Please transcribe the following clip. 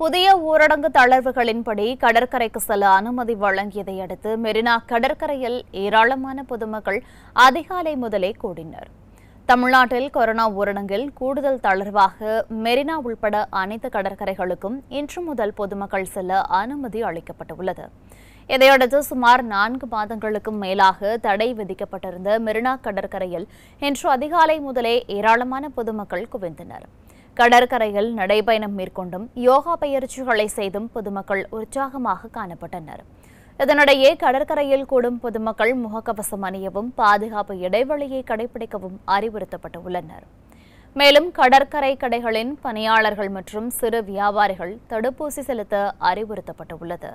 புதிய ஊரடங்கு தளர்வுகளின்படி கடற்கரைக்கு செல்ல அனுமதி வழங்கியதை அடுத்து மெரினா கடற்கரையில் ஏராளமான பொதுமக்கள் அதிகாலை முதலே கூடினர். தமிழ்நாட்டில் கொரோனா ஊரடங்கில் கூடுதல் தளர்வாக மெரினா உள்பட அனைத்து கடற்கரைகளுக்கும் இன்று முதல் பொதுமக்கள் செல்ல அனுமதி அளிக்கப்பட்டுள்ளது. இதையடுத்து சுமார் நான்கு மாதங்களுக்கும் மேலாக தடை விதிக்கப்பட்டிருந்த மெரினா கடற்கரையில் இன்று அதிகாலை முதலே ஏராளமான பொதுமக்கள் குவிந்தனர். கடற்கரையில் நடைபயணம் மேற்கொண்டும் யோகா பயிற்சிகளை செய்தும் பொதுமக்கள் உற்சாகமாக காணப்பட்டனர். இதனிடையே கடற்கரையில் கூடும் பொதுமக்கள் முகக்கவசம் அணியவும் பாதுகாப்பு இடைவெளியை கடைபிடிக்கவும் அறிவுறுத்தப்பட்டுள்ளனர். மேலும் கடற்கரை கடைகளின் பணியாளர்கள் மற்றும் சிறு வியாபாரிகள் தடுப்பூசி செலுத்த அறிவுறுத்தப்பட்டுள்ளது.